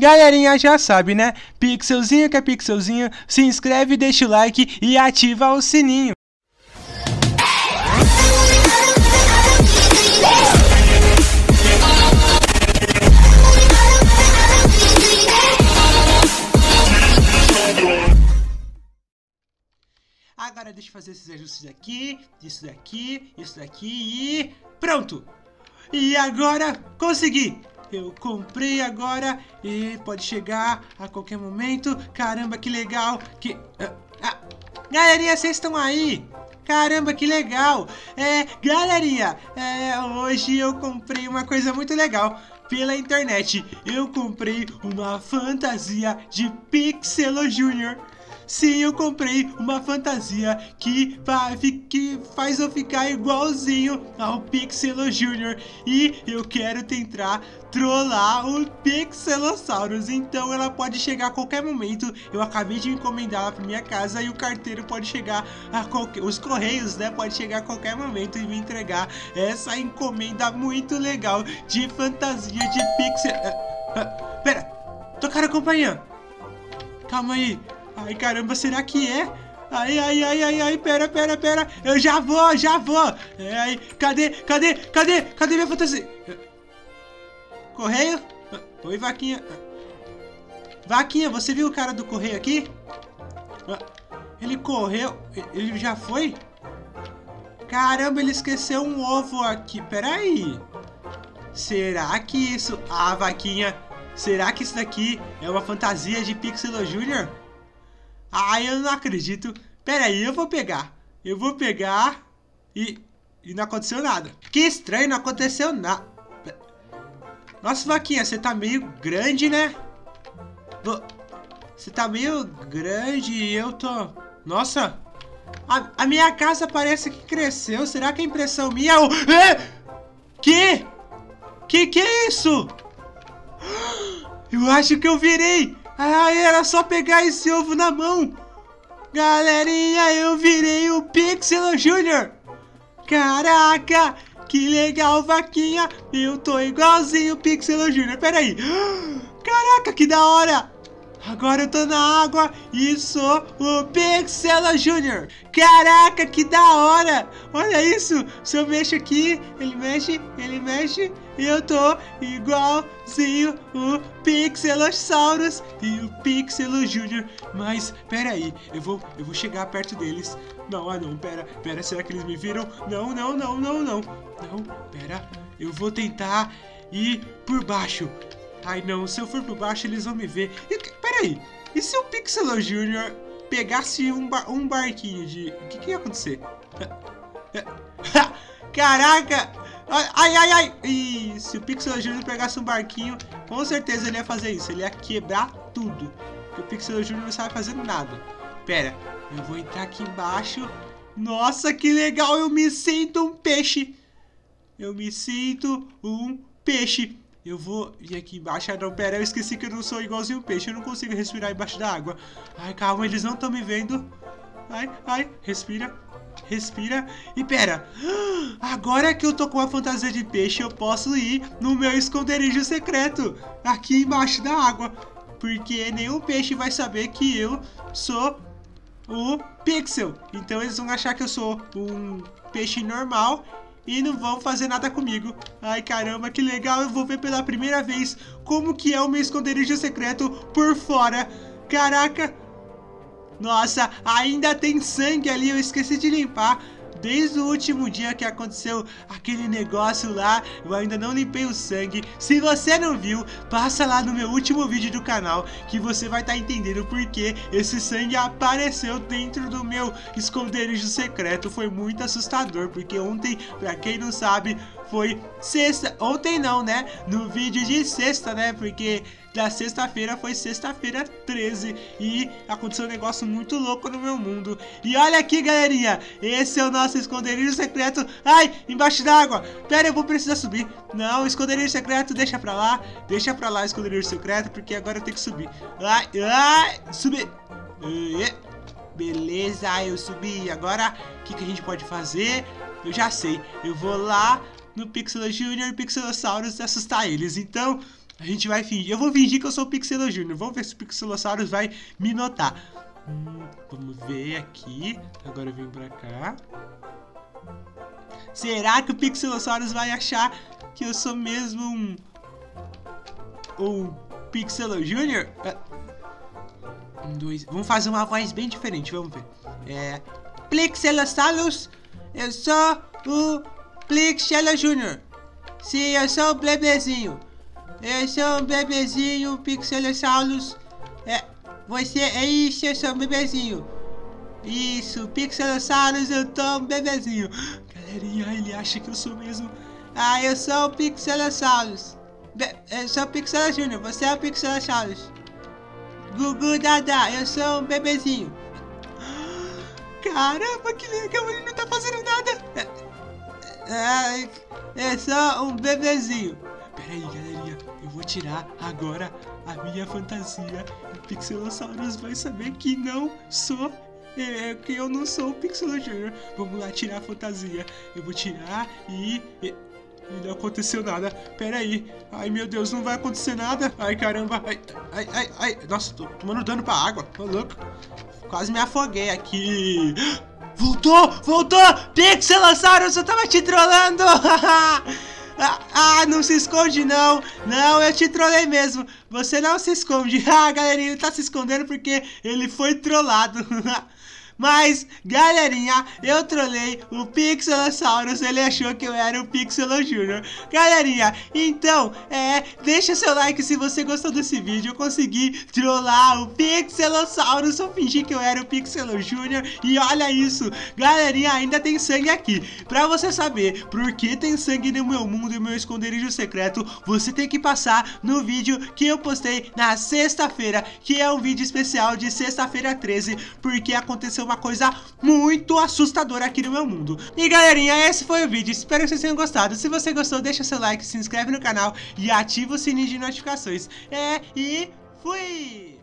Galerinha já sabe, né? Pixelzinho que é pixelzinho, se inscreve, deixa o like e ativa o sininho. Agora deixa eu fazer esses ajustes aqui, isso daqui, isso daqui e pronto! E agora consegui! Eu comprei agora e pode chegar a qualquer momento. Caramba, que legal! Que ah, ah. galerinha, vocês estão aí? Caramba, que legal! É, galerinha, é, hoje eu comprei uma coisa muito legal pela internet. Eu comprei uma fantasia de Pixelo Junior. Sim, eu comprei uma fantasia que, que faz eu ficar igualzinho ao Pixelo Jr. E eu quero tentar trollar o Pixelosaurus. Então ela pode chegar a qualquer momento. Eu acabei de encomendar ela para minha casa e o carteiro pode chegar a qualquer... Os correios, né? Pode chegar a qualquer momento e me entregar essa encomenda muito legal de fantasia de Pixel... Ah, ah, pera, tocaram a companhia. Calma aí. Ai, caramba, será que é? Ai, ai, ai, ai, ai, pera, pera, pera. Eu já vou, já vou. É, ai, cadê, cadê, cadê, cadê minha fantasia? Correio? Oi, Vaquinha. Vaquinha, você viu o cara do correio aqui? Ele correu. Ele já foi? Caramba, ele esqueceu um ovo aqui. Peraí. Será que isso... Ah, Vaquinha. Será que isso daqui é uma fantasia de Pixelo Jr.? Ah, eu não acredito. Pera aí, eu vou pegar. Eu vou pegar e... E não aconteceu nada. Que estranho, não aconteceu nada. Nossa, Vaquinha, você tá meio grande, né? Você tá meio grande e eu tô... Nossa! A, a, minha casa parece que cresceu. Será que é impressão minha? É? Que? Que que é isso? Eu acho que eu virei Ai, era só pegar esse ovo na mão. Galerinha, eu virei o Pixel Júnior. Caraca, que legal, vaquinha. Eu tô igualzinho o Pixel Júnior. Pera aí. Caraca, que da hora. Agora eu tô na água e sou o Pixela Júnior. Caraca, que da hora! Olha isso! Se eu mexo aqui, ele mexe, ele mexe e eu tô igualzinho o Pixelosaurus e o Pixelo Júnior. Mas, pera aí, eu vou, eu vou chegar perto deles. Não, ah não, pera, pera, será que eles me viram? Não, não, não, não, não. Não, pera, eu vou tentar ir por baixo. Ai não, se eu for por baixo eles vão me ver. E, peraí, e se o Pixelo Jr. pegasse um, um barquinho de... O que, que ia acontecer? Caraca! Ai, ai, ai! E se o Pixel Jr. pegasse um barquinho, com certeza ele ia fazer isso. Ele ia quebrar tudo. Porque o Pixel Jr. não sabe fazer nada. Pera, eu vou entrar aqui embaixo. Nossa, que legal! Eu me sinto um peixe. Eu me sinto um peixe. Eu vou vir aqui embaixo. Ah, não, pera, eu esqueci que eu não sou igualzinho o peixe. Eu não consigo respirar embaixo da água. Ai, calma, eles não estão me vendo. Ai, ai, respira, respira. E pera, agora que eu tô com a fantasia de peixe, eu posso ir no meu esconderijo secreto. Aqui embaixo da água. Porque nenhum peixe vai saber que eu sou o Pixel. Então eles vão achar que eu sou um peixe normal e não vão fazer nada comigo. Ai, caramba, que legal, eu vou ver pela primeira vez como que é o meu esconderijo secreto por fora. Caraca! Nossa, ainda tem sangue ali, eu esqueci de limpar. Desde o último dia que aconteceu aquele negócio lá, eu ainda não limpei o sangue. Se você não viu, passa lá no meu último vídeo do canal que você vai estar tá entendendo porque esse sangue apareceu dentro do meu esconderijo secreto. Foi muito assustador, porque ontem, pra quem não sabe, foi sexta. Ontem não, né? No vídeo de sexta, né? Porque da sexta-feira foi sexta-feira 13 e aconteceu um negócio muito louco no meu mundo. E olha aqui, galerinha, esse é o nosso esconderijo secreto. Ai, embaixo d'água. Pera, eu vou precisar subir. Não, esconderijo secreto, deixa pra lá. Deixa pra lá esconderijo secreto, porque agora eu tenho que subir. Ai, ai, subir. Beleza, eu subi. Agora, o que, que a gente pode fazer? Eu já sei. Eu vou lá no Pixel Junior e Pixelosaurus assustar eles. Então, A gente vai fingir. Eu vou fingir que eu sou o Pixelo Júnior. Vamos ver se o Pixelosaurus vai me notar. Hum, vamos ver aqui. Agora eu venho pra cá. Será que o Pixelosaurus vai achar que eu sou mesmo um... Um Pixelo Júnior? É, um, dois... Vamos fazer uma voz bem diferente, vamos ver. É... Pixelosaurus, eu sou o Pixelo Júnior. Sim, eu sou o bebezinho. Eu sou um bebezinho, Pixelosaurus. É, você é isso, eu sou um bebezinho. Isso, Pixelosaurus, eu tô um bebezinho. Galerinha, ele acha que eu sou mesmo. Ah, eu sou o Pixelosaurus. Be eu sou o Pixel Júnior, você é o Pixelosaurus. Gugu Dada, eu sou um bebezinho. Caramba, que legal, ele não tá fazendo nada. É, é, é só um bebezinho. Pera aí, galerinha, eu vou tirar agora a minha fantasia. O Pixelosaurus vai saber que não sou é, que eu não sou o Pixel Jr. Vamos lá tirar a fantasia. Eu vou tirar e, e... Não aconteceu nada. Pera aí. Ai, meu Deus, não vai acontecer nada. Ai, caramba. Ai, ai, ai. ai. Nossa, tô tomando dano pra água. Tô louco. Quase me afoguei aqui. Voltou! Voltou! Pixelosaurus, eu tava te trollando! Ah, ah, não se esconde não. Não, eu te trolei mesmo. Você não se esconde. Ah, galerinha, ele tá se escondendo porque ele foi trollado. Mas, galerinha, eu trolei o Pixelosaurus, ele achou que eu era o Pixelo Jr. Galerinha, então, é, deixa seu like se você gostou desse vídeo. Eu consegui trollar o Pixelosaurus, eu fingi que eu era o Pixelo Jr. E olha isso, galerinha, ainda tem sangue aqui. Pra você saber por que tem sangue no meu mundo e meu esconderijo secreto, você tem que passar no vídeo que eu postei na sexta-feira, que é um vídeo especial de sexta-feira 13, porque aconteceu uma coisa muito assustadora aqui no meu mundo. E galerinha, esse foi o vídeo, espero que vocês tenham gostado. Se você gostou, deixa seu like, se inscreve no canal e ativa o sininho de notificações. É, e fui!